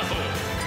battle.